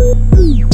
Música